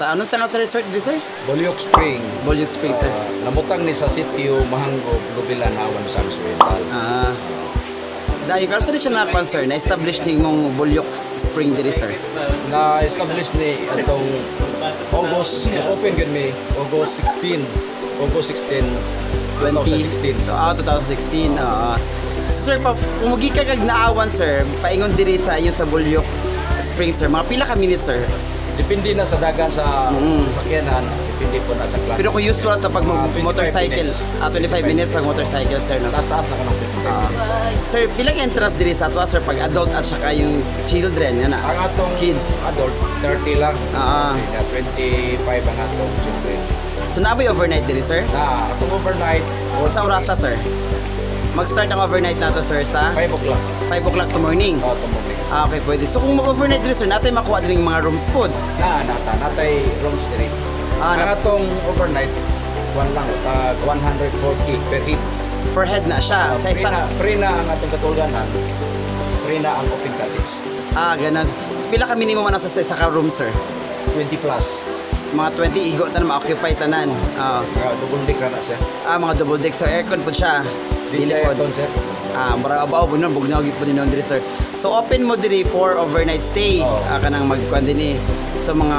Sa anong tanong sa resort din, sir? Bolyok Spring. Bolyo Spring, sir. Uh, namutang ni sa sitio Mahanggo, Lubilan, Awan, San Suental. Ah. Dahil karon sa siya na sir, na-establish ni mong Bolyok Spring diri, sir. Na-establish ni atong August, open yun may August 16. August 16, 2016. So, ah, 2016. ah. so, sir, pa, kung magi ka kag naawan, sir, paingon diri sa iyo sa Bolyok Spring, sir. Mga pila ka minutes, sir? Depende na sa dagan sa Mm. sasakyanan, depende po na sa class. Pero kung usual ta pag mag- 25 motorcycle, minutes. ah, 25 minutes pag motorcycle, sir. No? Taas-taas na ka ng 25 Ah. sir, pilang entrance diri sa atwa, sir, pag adult at saka yung children, yan na. Ang atong Kids. adult, 30 lang. Ah. Na 25 ang atong children. So, naboy overnight diri, sir? Na, atong overnight, O sa orasa, sir? Mag-start ang overnight na to, sir, sa 5 o'clock. 5 o'clock to morning. Oh, tumulig. Ah, okay, pwede. So, kung mag-overnight diri, sir, natin makuha din yung mga rooms food. Na, nata, natay rooms diri. Ah, na- atong overnight, one lang, tag 140 per head. Per head na siya. Sa free, isang... free na ang atong katulganan. Free na ang open cottage. Ah, ganun. So, pila ka minimum na sa isa ka room, sir? 20 plus. Mga 20 igo tanan ma-occupy tanan. Ah, Mga double deck na na siya. ah, mga double deck. So, aircon po siya. Di Dili siya pod. aircon, sir. Ah, mara abaw po nun, bugnaw gid po din diri sir. So open mo diri for overnight stay. Oo. Ah, kanang magkuan dinhi. So mga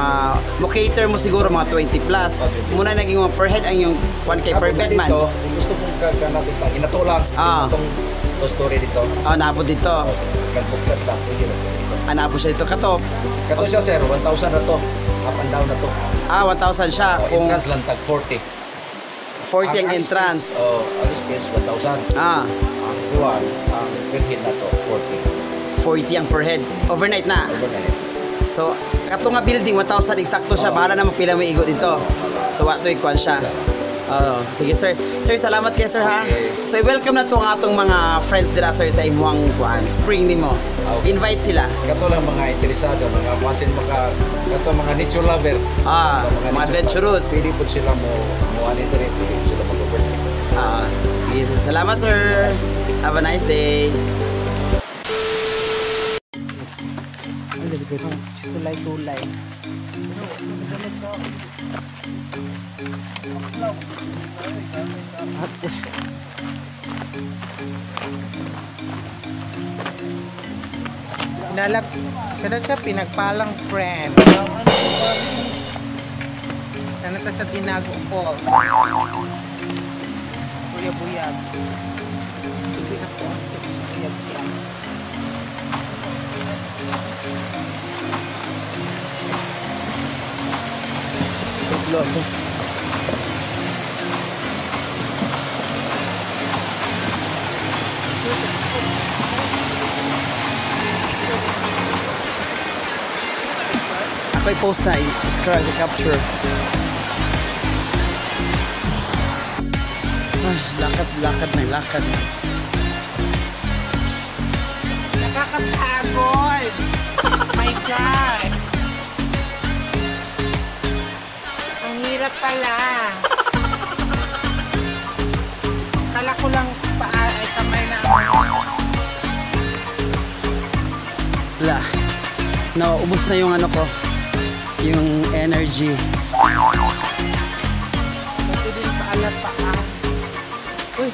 mo cater mo siguro mga 20 plus. Okay. Muna naging mga per head ang yung 1k per bed man. Dito, kung gusto mong kaganapin pa, inato lang. Ah. Itong to story dito. Ah, napo dito. Kalbuklat lang. Pwede lang. Ah, napo siya dito kato. Kato siya, sir. 1,000 na to. Up and down na to. Ah, 1,000 siya Oh, kung entrance lang, tag 40. 40 ang entrance. Space, oh, ang space 1,000. Ah, Ang kuwan, ang per head na to, 40. 40 ang per head. Overnight na. Overnight. So, kato nga building 1,000 eksakto siya. Oo. Bahala na mo pila mo igo dito. So, wato ikuan siya. Oh, sige sir. Sir, salamat kay sir ha. Okay. So, welcome na to ang atong mga friends dira sir sa imuhang kuan. Spring nimo. Okay. Invite sila. Kato lang mga interesado, mga masin mga kato mga nature lover. Ah, Kato mga nature adventurous. Pwede po sila mo mo ani diri, pwede po sila mag-overnight. Ah, sige. sir. Salamat sir. Have a nice day. Tulay-tulay. Nalag, sana siya pinagpalang friend. Nanata sa tinago ko. Kuya Buyag. Hindi ako ang sa Buyag yan. Globos. Ako'y post na i-screen capture. Ah, lakad, lakad na, lakad. Nakakapagod! My God! Ang hirap pala. Kala ko lang paa ay kamay na Wala. No, ubos na yung ano ko. Yung energy. Pati din paalat paa. Uy,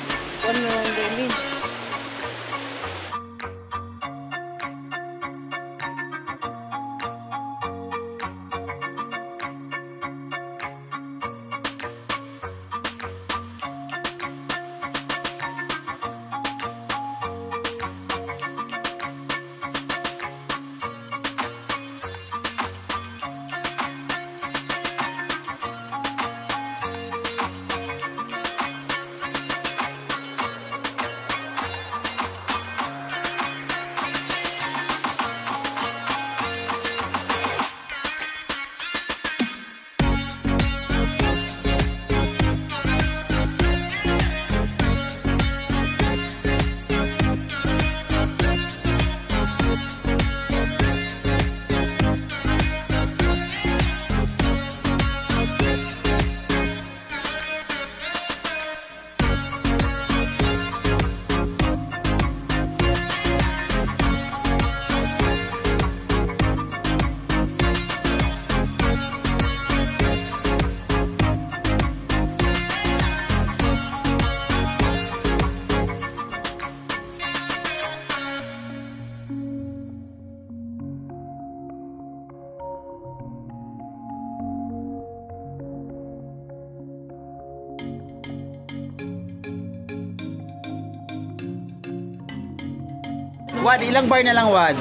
Wad, ilang bar na lang, Wad?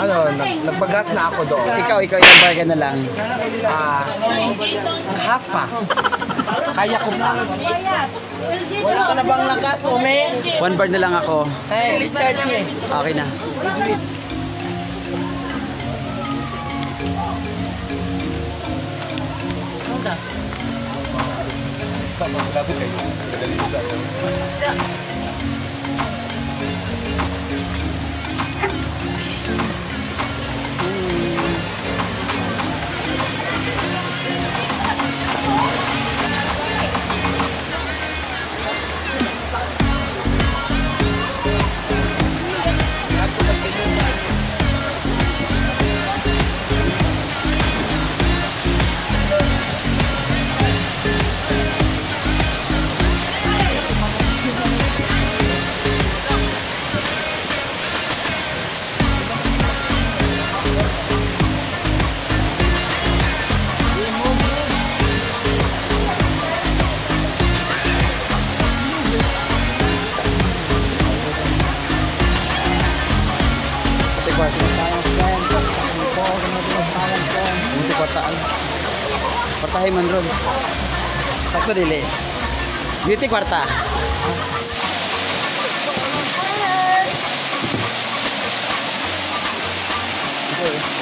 Ano, nag, nagpagas na ako doon. Ikaw, ikaw, ilang bar ka na lang. Ah, half pa. Kaya ko pa. Wala ka na bang lakas, Ome? One bar na lang ako. Hey, please charge me. Okay na. Ito Kwartaan. Kwartahin man ron. Sakto dili. Beauty kwarta. How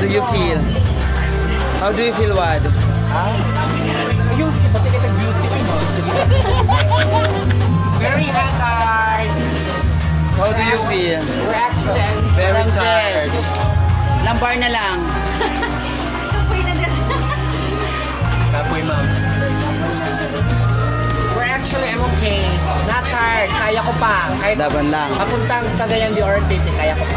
do you feel? How do you feel, Wad? Ayun, pati kita beauty mo. Very hot, guys. How do you feel? We're actually Very Madam tired. Jess. Lambar na lang. Kapoy, ma'am. We're actually, I'm okay. Not tired. Kaya ko pa. Kahit Laban lang. papuntang Cagayan de Oro City, kaya ko pa.